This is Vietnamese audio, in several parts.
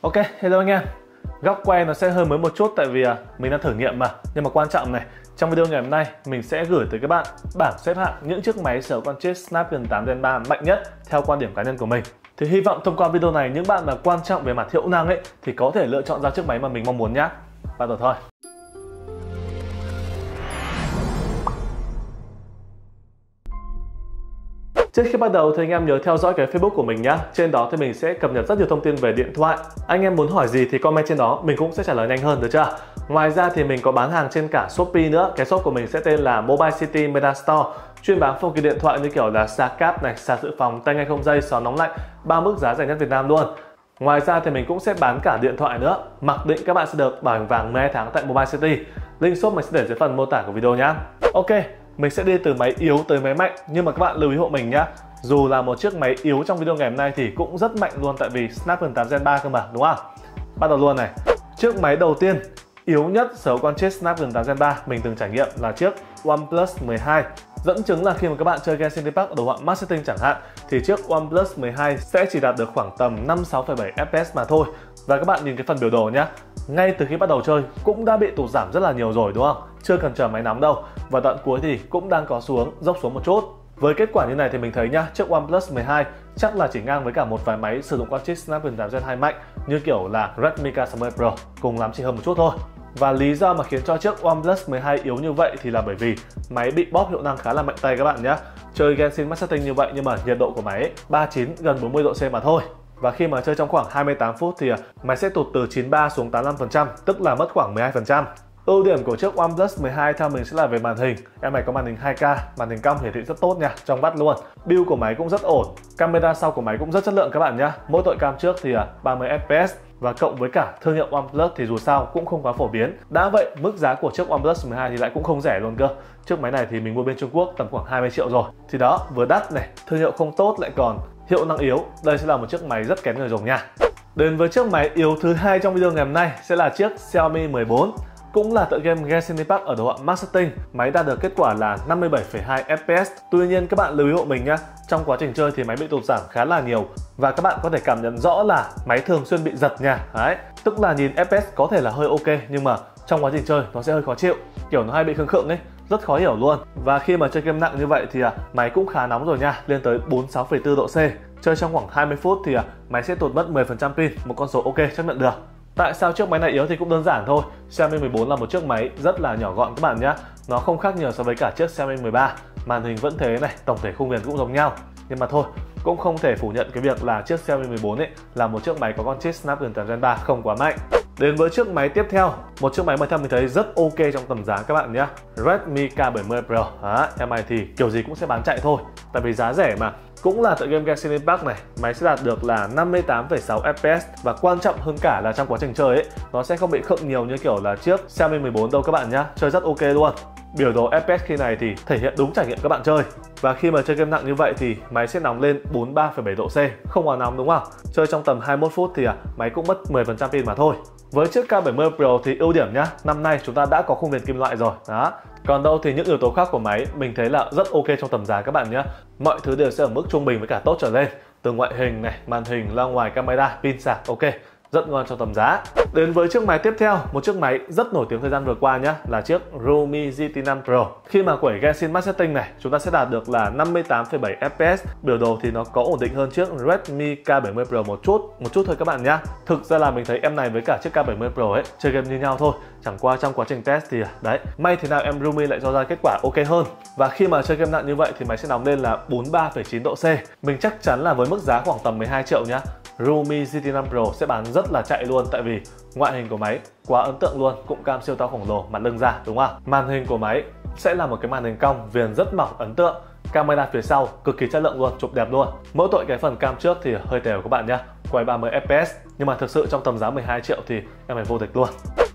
Ok, hello anh em Góc quay nó sẽ hơi mới một chút tại vì à, mình đang thử nghiệm mà Nhưng mà quan trọng này Trong video ngày hôm nay mình sẽ gửi tới các bạn bảng xếp hạng những chiếc máy sở con chip Snapdragon 8 Gen 3 mạnh nhất theo quan điểm cá nhân của mình thì hy vọng thông qua video này những bạn mà quan trọng về mặt hiệu năng ấy thì có thể lựa chọn ra chiếc máy mà mình mong muốn nhé. Bắt đầu thôi. Trước khi bắt đầu thì anh em nhớ theo dõi cái Facebook của mình nhé. Trên đó thì mình sẽ cập nhật rất nhiều thông tin về điện thoại. Anh em muốn hỏi gì thì comment trên đó, mình cũng sẽ trả lời nhanh hơn được chưa? Ngoài ra thì mình có bán hàng trên cả Shopee nữa. Cái shop của mình sẽ tên là Mobile City Meta Store chuyên bán phụ kiện điện thoại như kiểu là sạc cáp này, sạc dự phòng, tay nghe không dây, xóa nóng lạnh, ba mức giá rẻ nhất Việt Nam luôn. Ngoài ra thì mình cũng sẽ bán cả điện thoại nữa. Mặc định các bạn sẽ được bảo hành vàng 12 tháng tại Mobile City. Link shop mình sẽ để dưới phần mô tả của video nhé. Ok, mình sẽ đi từ máy yếu tới máy mạnh nhưng mà các bạn lưu ý hộ mình nhá dù là một chiếc máy yếu trong video ngày hôm nay thì cũng rất mạnh luôn tại vì Snapdragon 8 Gen 3 cơ mà đúng không? Bắt đầu luôn này. Chiếc máy đầu tiên yếu nhất sở con chip Snapdragon 8 Gen 3 mình từng trải nghiệm là chiếc OnePlus 12 Dẫn chứng là khi mà các bạn chơi Genshin Impact ở đồ họa marketing chẳng hạn thì chiếc OnePlus 12 sẽ chỉ đạt được khoảng tầm 5-6,7 FPS mà thôi. Và các bạn nhìn cái phần biểu đồ nhé ngay từ khi bắt đầu chơi cũng đã bị tụt giảm rất là nhiều rồi đúng không? Chưa cần chờ máy nắm đâu. Và đoạn cuối thì cũng đang có xuống, dốc xuống một chút. Với kết quả như này thì mình thấy nhá, chiếc OnePlus 12 chắc là chỉ ngang với cả một vài máy sử dụng con chip Snapdragon 8 Gen 2 mạnh như kiểu là Redmi K60 Pro, cùng lắm chỉ hơn một chút thôi. Và lý do mà khiến cho chiếc OnePlus 12 yếu như vậy thì là bởi vì máy bị bóp hiệu năng khá là mạnh tay các bạn nhé. Chơi Genshin Master Setting như vậy nhưng mà nhiệt độ của máy ấy, 39 gần 40 độ C mà thôi. Và khi mà chơi trong khoảng 28 phút thì à, máy sẽ tụt từ 93 xuống 85%, tức là mất khoảng 12%. Ưu điểm của chiếc OnePlus 12 theo mình sẽ là về màn hình. Em này có màn hình 2K, màn hình cong hiển thị rất tốt nha, trong vắt luôn. Build của máy cũng rất ổn. Camera sau của máy cũng rất chất lượng các bạn nhé. Mỗi tội cam trước thì à, 30 fps và cộng với cả thương hiệu OnePlus thì dù sao cũng không quá phổ biến. Đã vậy, mức giá của chiếc OnePlus 12 thì lại cũng không rẻ luôn cơ. Chiếc máy này thì mình mua bên Trung Quốc tầm khoảng 20 triệu rồi. Thì đó, vừa đắt này, thương hiệu không tốt lại còn hiệu năng yếu. Đây sẽ là một chiếc máy rất kén người dùng nha. Đến với chiếc máy yếu thứ hai trong video ngày hôm nay sẽ là chiếc Xiaomi 14 cũng là tựa game Genshin Impact ở đồ họa Marketing. Máy đạt được kết quả là 57,2 FPS. Tuy nhiên các bạn lưu ý hộ mình nhé, trong quá trình chơi thì máy bị tụt giảm khá là nhiều và các bạn có thể cảm nhận rõ là máy thường xuyên bị giật nha. Đấy, tức là nhìn FPS có thể là hơi ok nhưng mà trong quá trình chơi nó sẽ hơi khó chịu, kiểu nó hay bị khương khượng ấy rất khó hiểu luôn và khi mà chơi game nặng như vậy thì à, máy cũng khá nóng rồi nha lên tới 46,4 độ C chơi trong khoảng 20 phút thì à, máy sẽ tụt mất 10% pin một con số ok chấp nhận được Tại sao chiếc máy này yếu thì cũng đơn giản thôi. Xiaomi 14 là một chiếc máy rất là nhỏ gọn các bạn nhé. Nó không khác nhiều so với cả chiếc Xiaomi 13. Màn hình vẫn thế này, tổng thể khung viền cũng giống nhau. Nhưng mà thôi, cũng không thể phủ nhận cái việc là chiếc Xiaomi 14 ấy là một chiếc máy có con chip Snapdragon 8 Gen 3 không quá mạnh. Đến với chiếc máy tiếp theo, một chiếc máy mà theo mình thấy rất ok trong tầm giá các bạn nhé. Redmi K70 Pro. Đó, em này thì kiểu gì cũng sẽ bán chạy thôi. Tại vì giá rẻ mà cũng là tựa game Genshin Impact này, máy sẽ đạt được là 58,6 FPS và quan trọng hơn cả là trong quá trình chơi ấy, nó sẽ không bị khựng nhiều như kiểu là chiếc Xiaomi 14 đâu các bạn nhá, chơi rất ok luôn. Biểu đồ FPS khi này thì thể hiện đúng trải nghiệm các bạn chơi. Và khi mà chơi game nặng như vậy thì máy sẽ nóng lên 43,7 độ C, không quá nóng đúng không? Chơi trong tầm 21 phút thì à, máy cũng mất 10% pin mà thôi. Với chiếc K70 Pro thì ưu điểm nhá, năm nay chúng ta đã có khung viền kim loại rồi. Đó, còn đâu thì những yếu tố khác của máy mình thấy là rất ok trong tầm giá các bạn nhé. Mọi thứ đều sẽ ở mức trung bình với cả tốt trở lên. Từ ngoại hình này, màn hình, loa ngoài camera, pin sạc, ok rất ngon cho tầm giá. Đến với chiếc máy tiếp theo, một chiếc máy rất nổi tiếng thời gian vừa qua nhé, là chiếc Realme GT5 Pro. Khi mà quẩy Genshin Max Setting này, chúng ta sẽ đạt được là 58,7 FPS. Biểu đồ thì nó có ổn định hơn chiếc Redmi K70 Pro một chút, một chút thôi các bạn nhé. Thực ra là mình thấy em này với cả chiếc K70 Pro ấy chơi game như nhau thôi. Chẳng qua trong quá trình test thì đấy, may thế nào em Realme lại cho ra kết quả ok hơn. Và khi mà chơi game nặng như vậy thì máy sẽ nóng lên là 43,9 độ C. Mình chắc chắn là với mức giá khoảng tầm 12 triệu nhá Realme GT5 Pro sẽ bán rất là chạy luôn tại vì ngoại hình của máy quá ấn tượng luôn, cụm cam siêu to khổng lồ, mặt lưng ra đúng không? Màn hình của máy sẽ là một cái màn hình cong, viền rất mỏng ấn tượng. Camera phía sau cực kỳ chất lượng luôn, chụp đẹp luôn. Mỗi tội cái phần cam trước thì hơi tèo các bạn nhé, quay 30 fps nhưng mà thực sự trong tầm giá 12 triệu thì em phải vô địch luôn.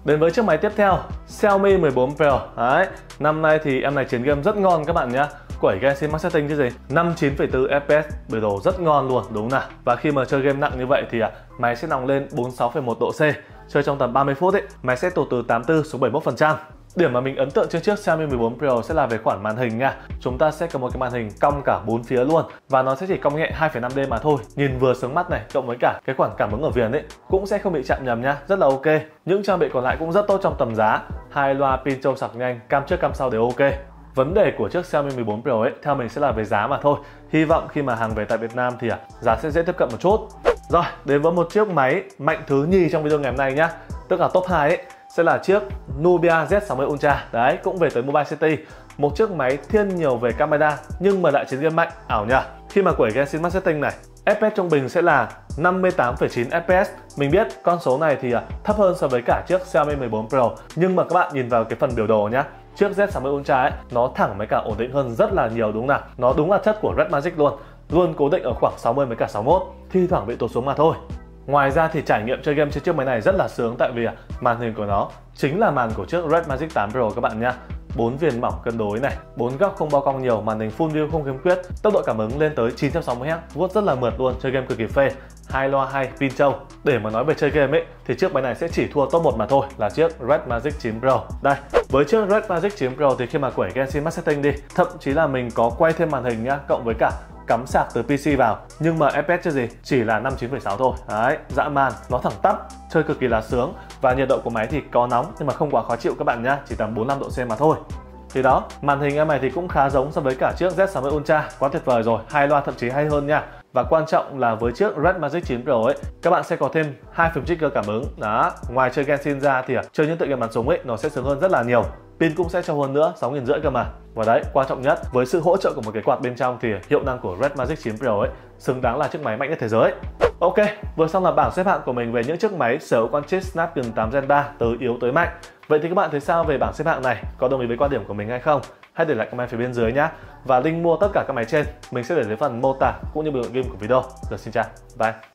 Đến với chiếc máy tiếp theo, Xiaomi 14 Pro. Đấy, năm nay thì em này chiến game rất ngon các bạn nhé quẩy Genshin Max Setting chứ gì 59,4 FPS biểu đồ rất ngon luôn đúng nào và khi mà chơi game nặng như vậy thì à, máy sẽ nòng lên 46,1 độ C chơi trong tầm 30 phút ấy máy sẽ tụt từ 84 xuống 71 phần trăm Điểm mà mình ấn tượng trên chiếc Xiaomi 14 Pro sẽ là về khoản màn hình nha. Chúng ta sẽ có một cái màn hình cong cả bốn phía luôn và nó sẽ chỉ cong nhẹ 2,5D mà thôi. Nhìn vừa sướng mắt này, cộng với cả cái khoản cảm ứng ở viền ấy cũng sẽ không bị chạm nhầm nha, rất là ok. Những trang bị còn lại cũng rất tốt trong tầm giá. Hai loa pin trâu sạc nhanh, cam trước cam sau đều ok. Vấn đề của chiếc Xiaomi 14 Pro ấy theo mình sẽ là về giá mà thôi. Hy vọng khi mà hàng về tại Việt Nam thì à, giá sẽ dễ tiếp cận một chút. Rồi, đến với một chiếc máy mạnh thứ nhì trong video ngày hôm nay nhá. Tức là top 2 ấy sẽ là chiếc Nubia Z60 Ultra. Đấy, cũng về tới Mobile City. Một chiếc máy thiên nhiều về camera nhưng mà lại chiến game mạnh, ảo nhỉ. Khi mà quẩy Genshin Max Setting này, FPS trung bình sẽ là 58,9 FPS. Mình biết con số này thì à, thấp hơn so với cả chiếc Xiaomi 14 Pro, nhưng mà các bạn nhìn vào cái phần biểu đồ nhá. Chiếc Z60 Ultra ấy, nó thẳng với cả ổn định hơn rất là nhiều đúng không nào? Nó đúng là chất của Red Magic luôn, luôn cố định ở khoảng 60 với cả 61, thi thoảng bị tụt xuống mà thôi. Ngoài ra thì trải nghiệm chơi game trên chiếc máy này rất là sướng tại vì à, màn hình của nó chính là màn của chiếc Red Magic 8 Pro các bạn nha. 4 viền mỏng cân đối này, 4 góc không bao cong nhiều, màn hình full view không khiếm khuyết, tốc độ cảm ứng lên tới 960Hz, vuốt rất là mượt luôn, chơi game cực kỳ phê. Hai loa hay, pin trâu. Để mà nói về chơi game ấy thì chiếc máy này sẽ chỉ thua top 1 mà thôi là chiếc Red Magic 9 Pro. Đây, với chiếc Red Magic 9 Pro thì khi mà quẩy Genshin Max Setting đi, thậm chí là mình có quay thêm màn hình nhá, cộng với cả cắm sạc từ PC vào nhưng mà FPS chưa gì? Chỉ là 59,6 thôi. Đấy dã man nó thẳng tắp chơi cực kỳ là sướng. Và nhiệt độ của máy thì có nóng nhưng mà không quá khó chịu các bạn nhá chỉ tầm 45 độ C mà thôi. Thì đó màn hình em này thì cũng khá giống so với cả chiếc Z60 Ultra quá tuyệt vời rồi hai loa thậm chí hay hơn nha và quan trọng là với chiếc Red Magic 9 Pro ấy, các bạn sẽ có thêm hai phím trigger cảm ứng. Đó, ngoài chơi Genshin ra thì à, chơi những tựa game bắn súng ấy, nó sẽ sướng hơn rất là nhiều. Pin cũng sẽ cho hơn nữa 6 rưỡi cơ mà. Và đấy, quan trọng nhất, với sự hỗ trợ của một cái quạt bên trong thì hiệu năng của Red Magic 9 Pro ấy, xứng đáng là chiếc máy mạnh nhất thế giới. Ok, vừa xong là bảng xếp hạng của mình về những chiếc máy sở hữu con chip Snapdragon 8 Gen 3 từ yếu tới mạnh. Vậy thì các bạn thấy sao về bảng xếp hạng này? Có đồng ý với quan điểm của mình hay không? Hãy để lại comment phía bên dưới nhé. Và link mua tất cả các máy trên mình sẽ để dưới phần mô tả cũng như bình luận game của video. Giờ xin chào, bye.